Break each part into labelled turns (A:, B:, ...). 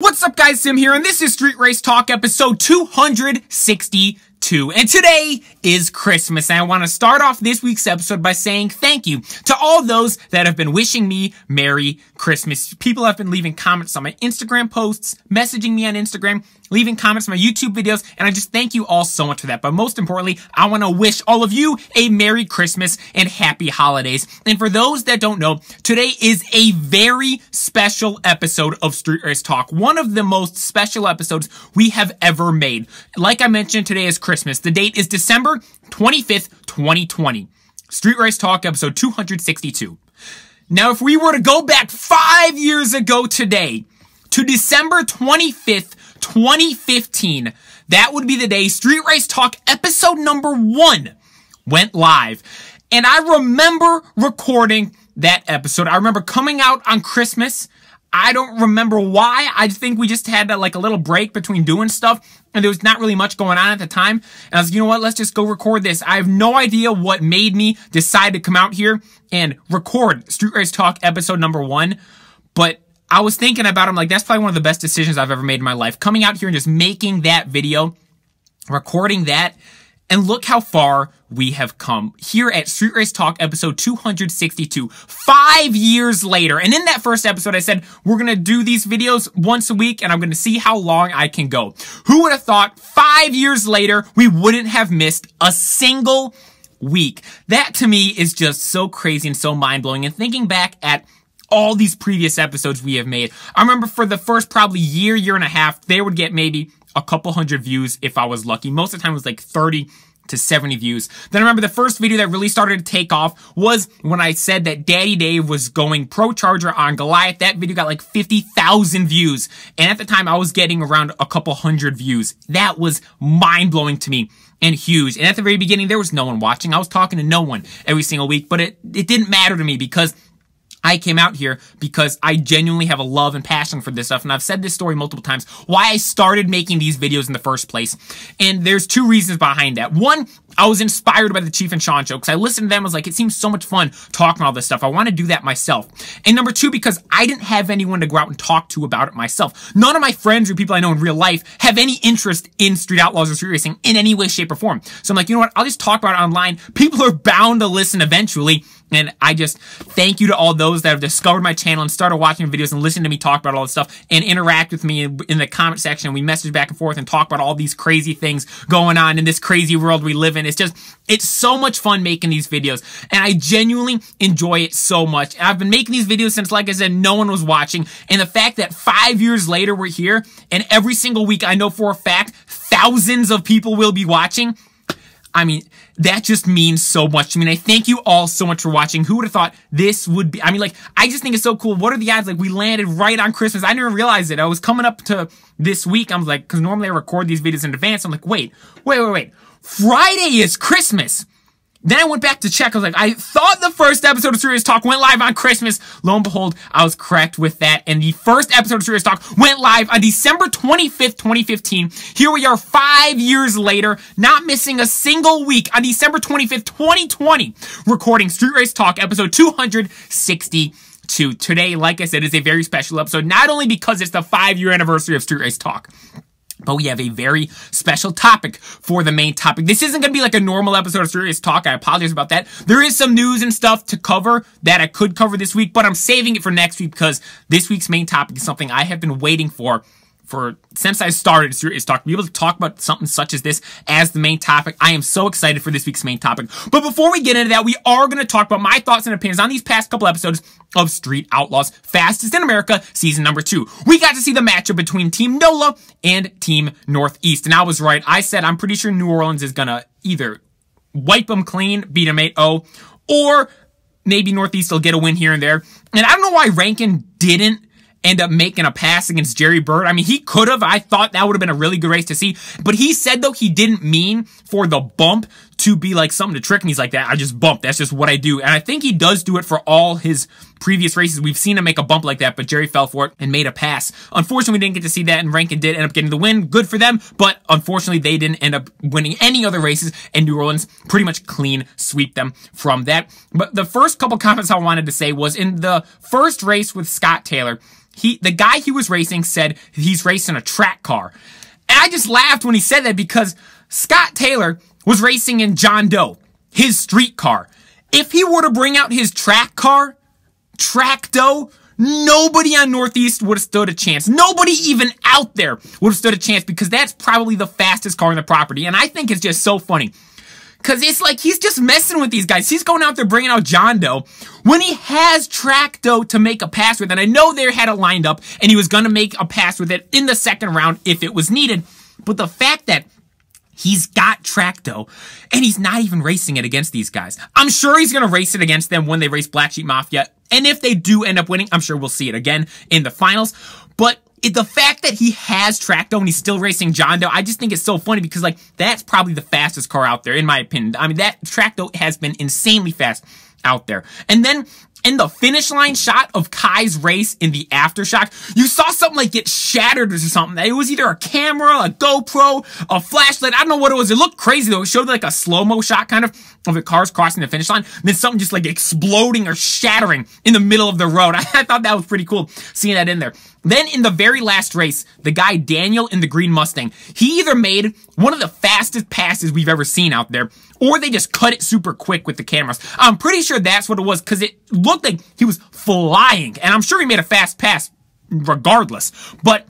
A: What's up guys, Sim here, and this is Street Race Talk episode 262. And today is Christmas, and I want to start off this week's episode by saying thank you to all those that have been wishing me Merry Christmas. People have been leaving comments on my Instagram posts, messaging me on Instagram, leaving comments on my YouTube videos, and I just thank you all so much for that. But most importantly, I want to wish all of you a Merry Christmas and Happy Holidays. And for those that don't know, today is a very special episode of Street Race Talk. One of the most special episodes we have ever made. Like I mentioned, today is Christmas. The date is December 25th, 2020. Street Race Talk episode 262. Now, if we were to go back five years ago today to December 25th, 2015. That would be the day Street Race Talk episode number one went live. And I remember recording that episode. I remember coming out on Christmas. I don't remember why. I think we just had that like a little break between doing stuff and there was not really much going on at the time. And I was you know what? Let's just go record this. I have no idea what made me decide to come out here and record Street Race Talk episode number one. But I was thinking about it. I'm like, that's probably one of the best decisions I've ever made in my life. Coming out here and just making that video, recording that, and look how far we have come here at Street Race Talk episode 262, five years later. And in that first episode, I said, we're going to do these videos once a week and I'm going to see how long I can go. Who would have thought five years later, we wouldn't have missed a single week? That to me is just so crazy and so mind blowing. And thinking back at all these previous episodes we have made. I remember for the first probably year, year and a half, they would get maybe a couple hundred views if I was lucky. Most of the time it was like 30 to 70 views. Then I remember the first video that really started to take off was when I said that Daddy Dave was going ProCharger on Goliath. That video got like 50,000 views. And at the time I was getting around a couple hundred views. That was mind blowing to me and huge. And at the very beginning, there was no one watching. I was talking to no one every single week, but it, it didn't matter to me because I came out here because I genuinely have a love and passion for this stuff. And I've said this story multiple times, why I started making these videos in the first place. And there's two reasons behind that. One, I was inspired by the Chief and Sean show because I listened to them. I was like, it seems so much fun talking all this stuff. I want to do that myself. And number two, because I didn't have anyone to go out and talk to about it myself. None of my friends or people I know in real life have any interest in street outlaws or street racing in any way, shape, or form. So I'm like, you know what? I'll just talk about it online. People are bound to listen eventually. And I just thank you to all those that have discovered my channel and started watching videos and listening to me talk about all this stuff and interact with me in, the comment section. We message back and forth and talk about all these crazy things going on in this crazy world we live in. It's just, it's so much fun making these videos and I genuinely enjoy it so much. I've been making these videos since, like I said, no one was watching. And the fact that five years later we're here and every single week I know for a fact thousands of people will be watching I mean, that just means so much to me. And I thank you all so much for watching. Who would have thought this would be? I mean, like, I just think it's so cool. What are the odds? Like, we landed right on Christmas. I didn't realize it. I was coming up to this week. I was like, because normally I record these videos in advance. I'm like, wait, wait, wait, wait. Friday is Christmas. Then I went back to check. I was like, I thought the first episode of Race Talk went live on Christmas. Lo and behold, I was correct with that. And the first episode of Race Talk went live on December 25th, 2015. Here we are five years later, not missing a single week on December 25th, 2020, recording Street Race Talk episode 260 today, like I said, is a very special episode, not only because it's the five year anniversary of Street Race Talk, but we have a very special topic for the main topic. This isn't going to be like a normal episode of Street Race Talk. I apologize about that. There is some news and stuff to cover that I could cover this week, but I'm saving it for next week because this week's main topic is something I have been waiting for for since I started Street Race Talk, to be able to talk about something such as this as the main topic. I am so excited for this week's main topic. But before we get into that, we are going to talk about my thoughts and opinions on these past couple episodes of Street Outlaws Fastest in America season number two. We got to see the matchup between Team NOLA and Team Northeast. And I was right. I said I'm pretty sure New Orleans is going to either wipe them clean, beat them 8-0, or maybe Northeast will get a win here and there. And I don't know why Rankin didn't end up making a pass against Jerry Bird. I mean, he could have. I thought that would have been a really good race to see. But he said, though, he didn't mean for the bump to be like something to trick me. He's like that. I just bump. That's just what I do. And I think he does do it for all his previous races. We've seen him make a bump like that, but Jerry fell for it and made a pass. Unfortunately, we didn't get to see that, and Rankin did end up getting the win. Good for them, but unfortunately, they didn't end up winning any other races, and New Orleans pretty much clean sweep them from that. But the first couple comments I wanted to say was in the first race with Scott Taylor, he the guy he was racing said he's racing a track car. And I just laughed when he said that because Scott Taylor was racing in John Doe, his street car. If he were to bring out his track car, track Doe, nobody on Northeast would have stood a chance. Nobody even out there would have stood a chance because that's probably the fastest car in the property. And I think it's just so funny. Cause it's like he's just messing with these guys. He's going out there bringing out John Doe when he has track Doe to make a pass with. And I know they had it lined up and he was going to make a pass with it in the second round if it was needed. But the fact that He's got track Doe, and he's not even racing it against these guys. I'm sure he's going to race it against them when they race Black Sheep Mafia. And if they do end up winning, I'm sure we'll see it again in the finals. But it, the fact that he has track Doe and he's still racing John Doe, I just think it's so funny because like that's probably the fastest car out there in my opinion. I mean that track Doe has been insanely fast out there. And then in the finish line shot of Kye's race in the aftershock, you saw something like get shattered or something. It was either a camera, a GoPro, a flashlight. I don't know what it was. It looked crazy though. It showed like a slow-mo shot kind of of the cars crossing the finish line. then something just like exploding or shattering in the middle of the road. I, I thought that was pretty cool seeing that in there. Then in the very last race, the guy Daniel in the green Mustang, he either made one of the fastest passes we've ever seen out there, or they just cut it super quick with the cameras. I'm pretty sure that's what it was because it looked like he was flying, and I'm sure he made a fast pass regardless, but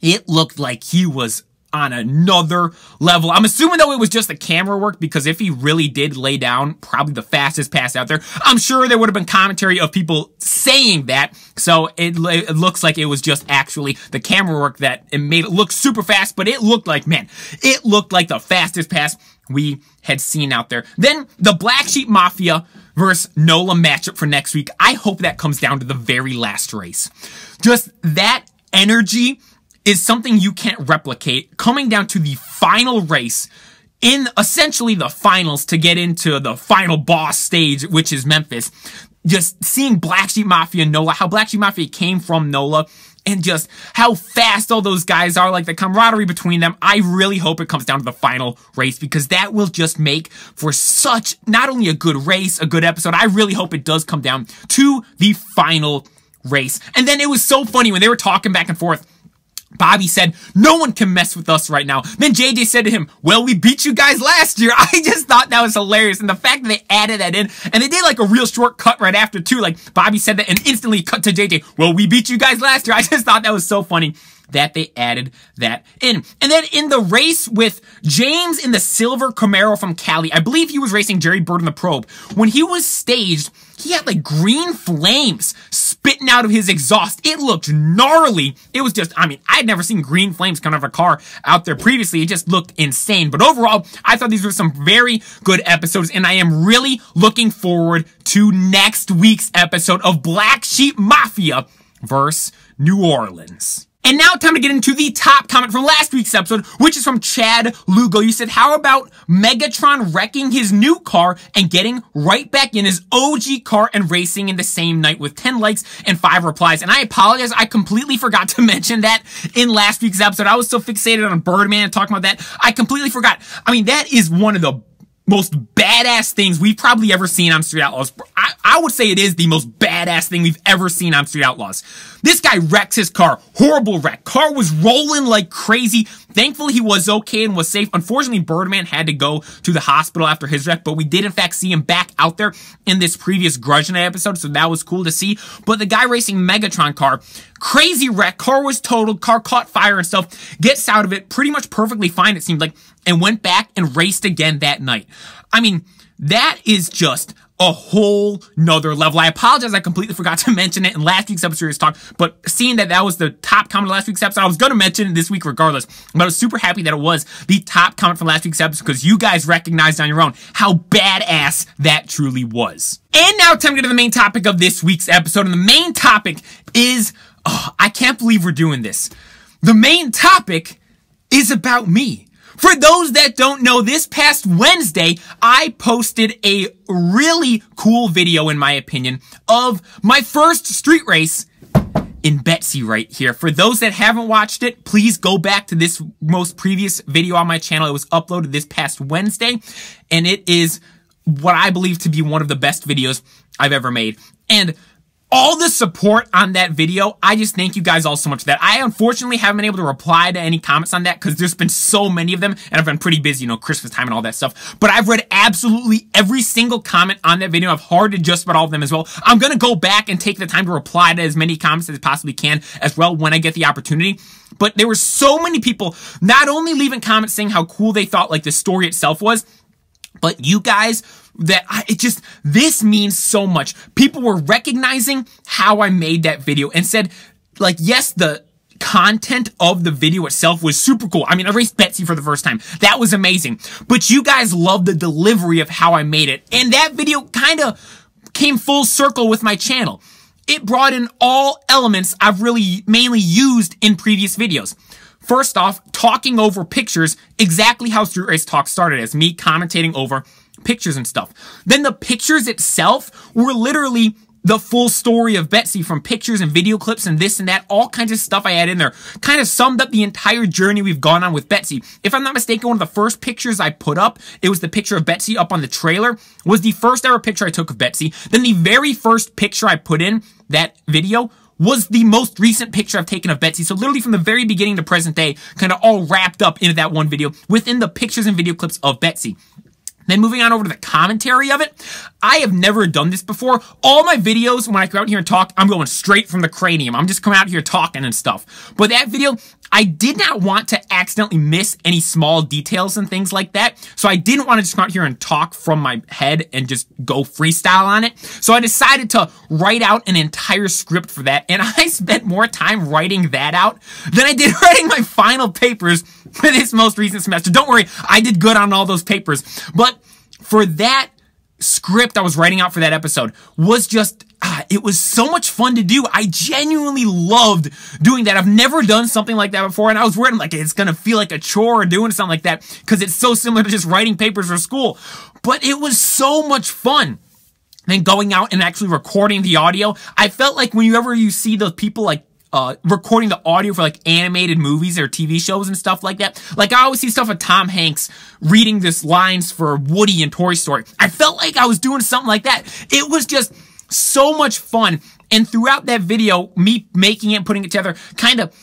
A: it looked like he was on another level. I'm assuming though it was just the camera work because if he really did lay down probably the fastest pass out there, I'm sure there would have been commentary of people saying that. So it, it looks like it was just actually the camera work that it made it look super fast, but it looked like, man, it looked like the fastest pass we had seen out there. Then the Black Sheep Mafia versus NOLA matchup for next week. I hope that comes down to the very last race. Just that energy is something you can't replicate coming down to the final race in essentially the finals to get into the final boss stage, which is Memphis. Just seeing Black Sheep Mafia NOLA, how Black Sheep Mafia came from NOLA, and just how fast all those guys are, like the camaraderie between them. I really hope it comes down to the final race because that will just make for such not only a good race, a good episode. I really hope it does come down to the final race. And then it was so funny when they were talking back and forth Bobby said, no one can mess with us right now. Then JJ said to him, well, we beat you guys last year. I just thought that was hilarious. And the fact that they added that in, and they did like a real short cut right after too. Like Bobby said that and instantly cut to JJ, well, we beat you guys last year. I just thought that was so funny that they added that in. And then in the race with James in the silver Camaro from Cali, I believe he was racing Jerry Bird in the probe. When he was staged, he had like green flames spitting out of his exhaust. It looked gnarly. It was just, I mean, I'd never seen green flames come out of a car out there previously. It just looked insane. But overall, I thought these were some very good episodes and I am really looking forward to next week's episode of Black Sheep Mafia versus New Orleans. And now time to get into the top comment from last week's episode, which is from Chad Lugo. You said, how about Megatron wrecking his new car and getting right back in his OG car and racing in the same night with 10 likes and 5 replies. And I apologize, I completely forgot to mention that in last week's episode. I was so fixated on Birdman and talking about that. I completely forgot. I mean, that is one of the most badass things we've probably ever seen on Street Outlaws. I, I, would say it is the most badass thing we've ever seen on Street Outlaws. This guy wrecks his car. Horrible wreck. Car was rolling like crazy. Thankfully, he was okay and was safe. Unfortunately, Birdman had to go to the hospital after his wreck, but we did in fact see him back out there in this previous Grudge Night episode, so that was cool to see. But the guy racing Megatron car, crazy wreck. Car was totaled. Car caught fire and stuff. Gets out of it pretty much perfectly fine, it seemed like and went back and raced again that night. I mean, that is just a whole nother level. I apologize. I completely forgot to mention it in last week's episode of talk, but seeing that that was the top comment last week's episode, I was going to mention it this week regardless, but I was super happy that it was the top comment from last week's episode because you guys recognized on your own how badass that truly was. And now time to get to the main topic of this week's episode. And the main topic is, oh, I can't believe we're doing this. The main topic is about me. For those that don't know, this past Wednesday, I posted a really cool video, in my opinion, of my first street race in Betsy right here. For those that haven't watched it, please go back to this most previous video on my channel. It was uploaded this past Wednesday, and it is what I believe to be one of the best videos I've ever made. And all the support on that video. I just thank you guys all so much for that. I unfortunately haven't been able to reply to any comments on that because there's been so many of them and I've been pretty busy, you know, Christmas time and all that stuff. But I've read absolutely every single comment on that video. I've hearted just about all of them as well. I'm going to go back and take the time to reply to as many comments as I possibly can as well when I get the opportunity. But there were so many people not only leaving comments saying how cool they thought like the story itself was, but you guys that I, it just, this means so much. People were recognizing how I made that video and said, like, yes, the, content of the video itself was super cool. I mean, I raced Betsy for the first time. That was amazing. But you guys loved the delivery of how I made it. And that video kind of came full circle with my channel. It brought in all elements I've really mainly used in previous videos. First off, talking over pictures, exactly how Street Race Talk started as me commentating over pictures and stuff. Then the pictures itself were literally the full story of Betsy from pictures and video clips and this and that, all kinds of stuff I had in there. Kind of summed up the entire journey we've gone on with Betsy. If I'm not mistaken, one of the first pictures I put up, it was the picture of Betsy up on the trailer, was the first ever picture I took of Betsy. Then the very first picture I put in that video was the most recent picture I've taken of Betsy. So literally from the very beginning to present day, kind of all wrapped up into that one video within the pictures and video clips of Betsy. Then moving on over to the commentary of it, I have never done this before. All my videos, when I come out here and talk, I'm going straight from the cranium. I'm just coming out here talking and stuff. But that video, I did not want to accidentally miss any small details and things like that. So I didn't want to just come out here and talk from my head and just go freestyle on it. So I decided to write out an entire script for that. And I spent more time writing that out than I did writing my final papers for this most recent semester. Don't worry, I did good on all those papers. But for that script I was writing out for that episode was just ah, it was so much fun to do. I genuinely loved doing that. I've never done something like that before, and I was worried I'm like it's gonna feel like a chore doing something like that because it's so similar to just writing papers for school. But it was so much fun. Then going out and actually recording the audio, I felt like whenever you see those people like uh, recording the audio for like animated movies or TV shows and stuff like that. Like I always see stuff of Tom Hanks reading this lines for Woody in Toy Story. I felt like I was doing something like that. It was just so much fun. And throughout that video, me making it putting it together kind of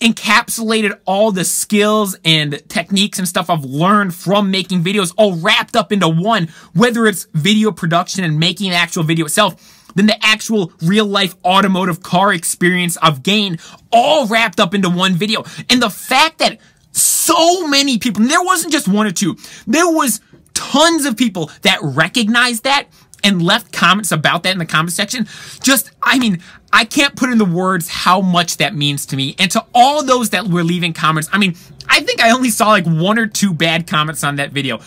A: encapsulated all the skills and techniques and stuff I've learned from making videos all wrapped up into one, whether it's video production and making the actual video itself than the actual real life automotive car experience I've gained all wrapped up into one video. And the fact that so many people, there wasn't just one or two, there was tons of people that recognized that and left comments about that in the comment section. Just, I mean, I can't put into words how much that means to me. And to all those that were leaving comments, I mean, I think I only saw like one or two bad comments on that video.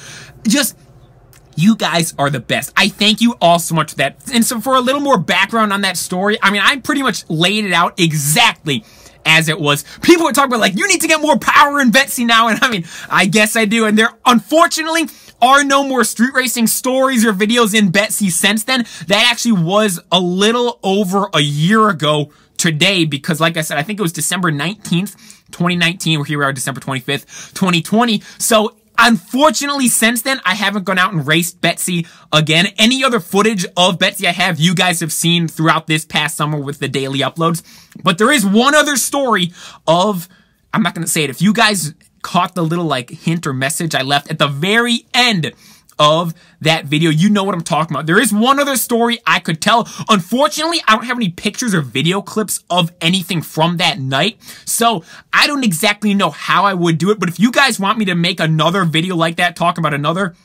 A: Just, you guys are the best. I thank you all so much for that. And so for a little more background on that story, I mean, I pretty much laid it out exactly as it was. People were talking about like, you need to get more power in Betsy now. And I mean, I guess I do. And there, unfortunately, are no more street racing stories or videos in Betsy since then. That actually was a little over a year ago today because like I said, I think it was December 19th, 2019. We're here we are December 25th, 2020. So Unfortunately, since then, I haven't gone out and raced Betsy again. Any other footage of Betsy I have, you guys have seen throughout this past summer with the daily uploads. But there is one other story of, I'm not going to say it. If you guys caught the little like hint or message I left at the very end of that video. You know what I'm talking about. There is one other story I could tell. Unfortunately, I don't have any pictures or video clips of anything from that night. So I don't exactly know how I would do it. But if you guys want me to make another video like that, talking about another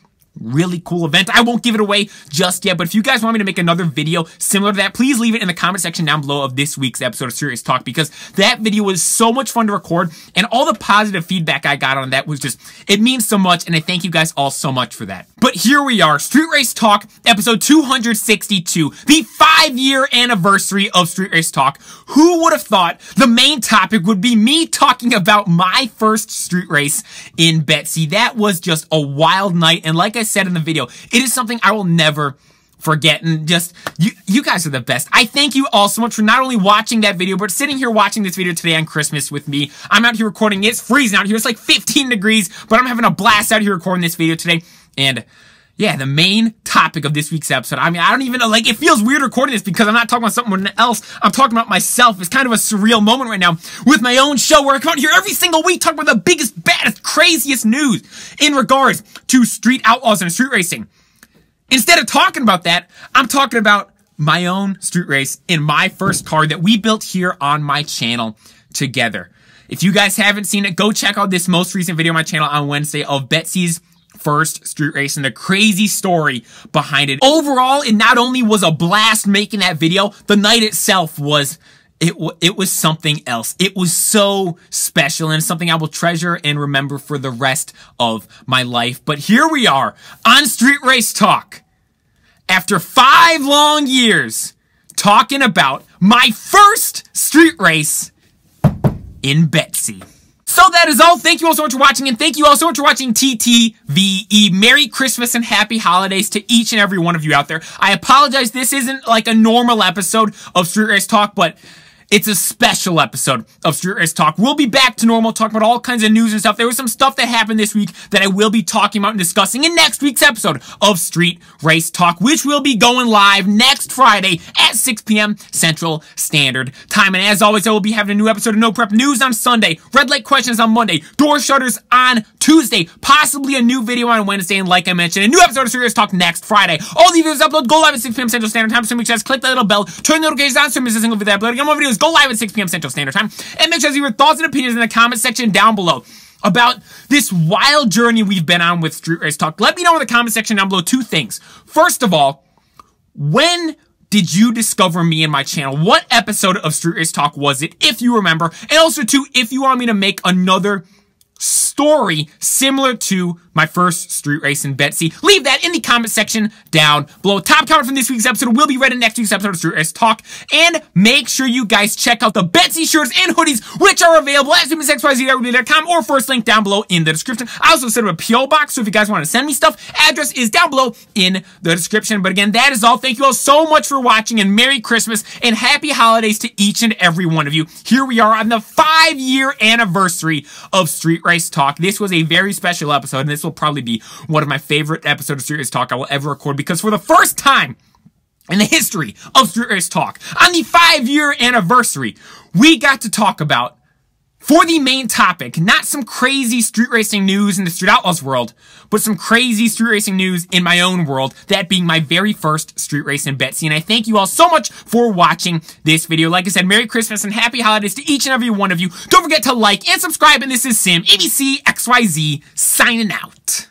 A: really cool event. I won't give it away just yet, but if you guys want me to make another video similar to that, please leave it in the comment section down below of this week's episode of Street Race Talk because that video was so much fun to record and all the positive feedback I got on that was just, it means so much and I thank you guys all so much for that. But here we are, Street Race Talk, episode 262, the five year anniversary of Street Race Talk. Who would have thought the main topic would be me talking about my first street race in Betsy? That was just a wild night and like I I said in the video, it is something I will never forget and just you you guys are the best. I thank you all so much for not only watching that video but sitting here watching this video today on Christmas with me. I'm out here recording. It's freezing out here. It's like 15 degrees, but I'm having a blast out here recording this video today. And yeah, the main topic of this week's episode. I mean, I don't even know, like, it feels weird recording this because I'm not talking about something else. I'm talking about myself. It's kind of a surreal moment right now with my own show where I come out here every single week talking about the biggest, baddest, craziest news in regards to street outlaws and street racing. Instead of talking about that, I'm talking about my own street race in my first car that we built here on my channel together. If you guys haven't seen it, go check out this most recent video on my channel on Wednesday of Betsy's first street race and the crazy story behind it. Overall, it not only was a blast making that video, the night itself was it, it was something else. It was so special and something I will treasure and remember for the rest of my life. But here we are on Street Race Talk. After five long years talking about my first street race in Betsy. So that is all. Thank you all so much for watching, and thank you all so much for watching TTVE. Merry Christmas and Happy Holidays to each and every one of you out there. I apologize, this isn't like a normal episode of Street Race Talk, but it's a special episode of Street Race Talk. We'll be back to normal, talking about all kinds of news and stuff. There was some stuff that happened this week that I will be talking about and discussing in next week's episode of Street Race Talk, which will be going live next Friday at 6 p.m. Central Standard Time. And as always, I will be having a new episode of No Prep News on Sunday, Red Light Questions on Monday, Door Shutters on Tuesday, possibly a new video on Wednesday, and like I mentioned, a new episode of Street Race Talk next Friday. All the videos upload go live at 6 p.m. Central Standard Time, so make sure to click that little bell, turn notifications on so you miss a single video upload. Get more videos go live at 6 p.m. Central Standard Time. And make sure to your thoughts and opinions in the comment section down below about this wild journey we've been on with Street Race Talk. Let me know in the comment section down below two things. First of all, when did you discover me and my channel? What episode of Street Race Talk was it, if you remember? And also, too, if you want me to make another story similar to my first street race in Betsy? Leave that in the comment section down below. Top comment from this week's episode will be read in next week's episode of Street Race Talk. And make sure you guys check out the Betsy shirts and hoodies, which are available at ZoomisXYZ.com or first link down below in the description. I also set up a P.O. box, so if you guys want to send me stuff, address is down below in the description. But again, that is all. Thank you all so much for watching and Merry Christmas and Happy Holidays to each and every one of you. Here we are on the five year anniversary of Street Race Talk. This was a very special episode, and this this will probably be one of my favorite episodes of Race Talk I will ever record because for the first time in the history of Race Talk, on the five year anniversary, we got to talk about for the main topic, not some crazy street racing news in the Street Outlaws world, but some crazy street racing news in my own world, that being my very first street race in Betsy. And I thank you all so much for watching this video. Like I said, Merry Christmas and Happy Holidays to each and every one of you. Don't forget to like and subscribe, and this is Sim, ABC XYZ, signing out.